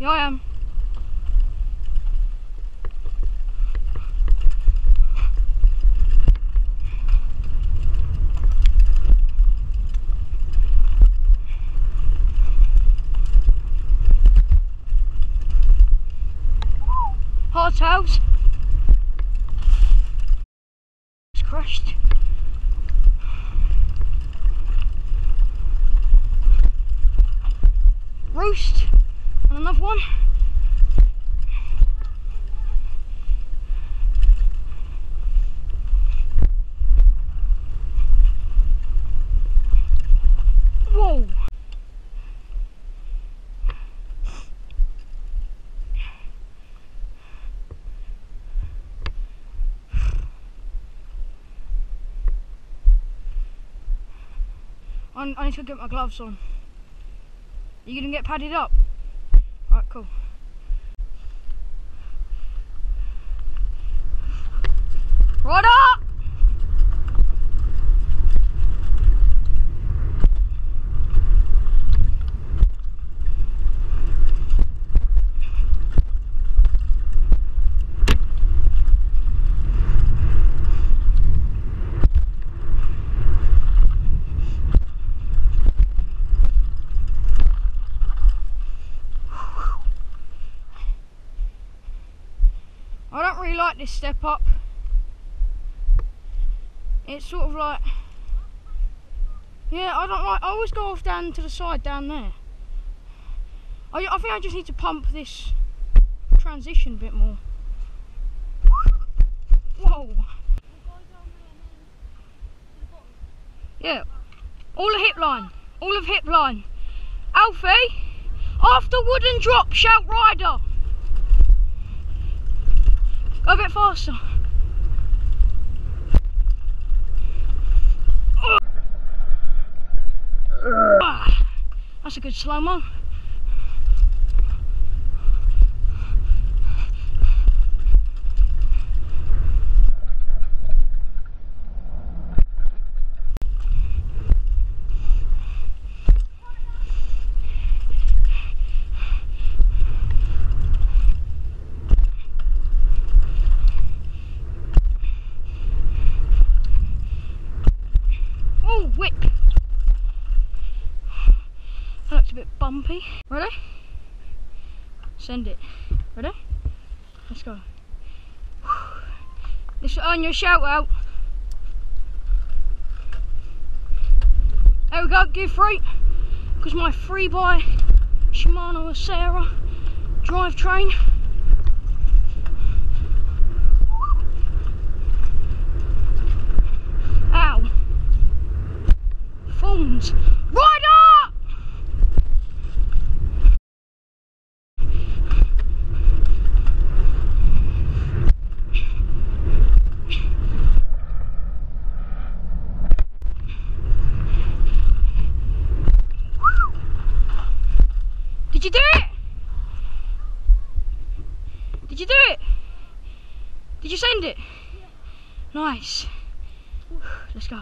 Yeah, I am. Hardtails. It's crashed. Roost. One. Whoa. I need to get my gloves on. You gonna get padded up? Cool. Right up! I don't really like this step up. It's sort of like, yeah, I don't like. I always go off down to the side down there. I, I think I just need to pump this transition a bit more. Whoa. Yeah, all of hip line, all of hip line. Alfie, after wooden drop, shout rider. A bit faster. Ah, That's a good slow whip. That looks a bit bumpy. Ready? Send it. Ready? Let's go. This earn your shout out. There we go, give free. Because my free by Shimano Acera drivetrain. Ow. Phones. Right up! Did you do it? Did you do it? Did you send it? Nice. Let's go.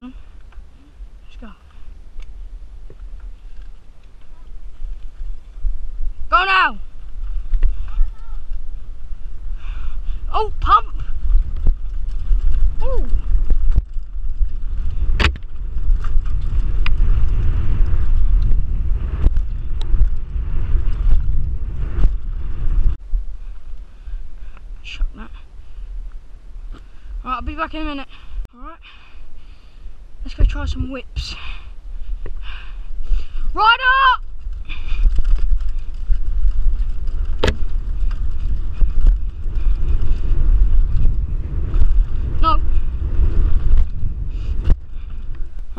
Let's go. Go now. Oh, pump. Oh. Chuck that. Alright, I'll be back in a minute. Alright. Let's go try some whips. Right up!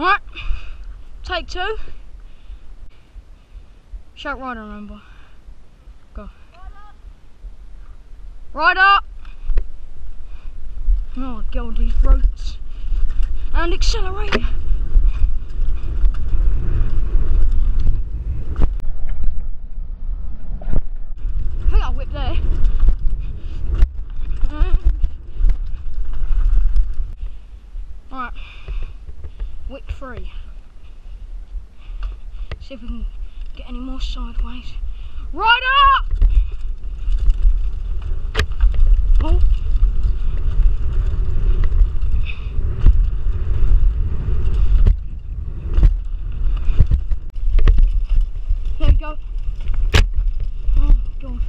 Alright. Take two. Shout right, remember. Go. Right up! Oh, on these ropes. And accelerate. I think I'll whip there. And See if we can get any more sideways. Right up! Oh. There we go. Oh, God.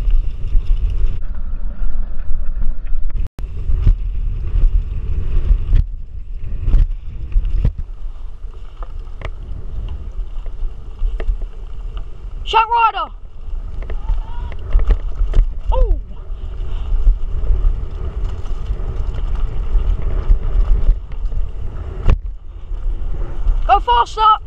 Shot rider! Oh! Go faster!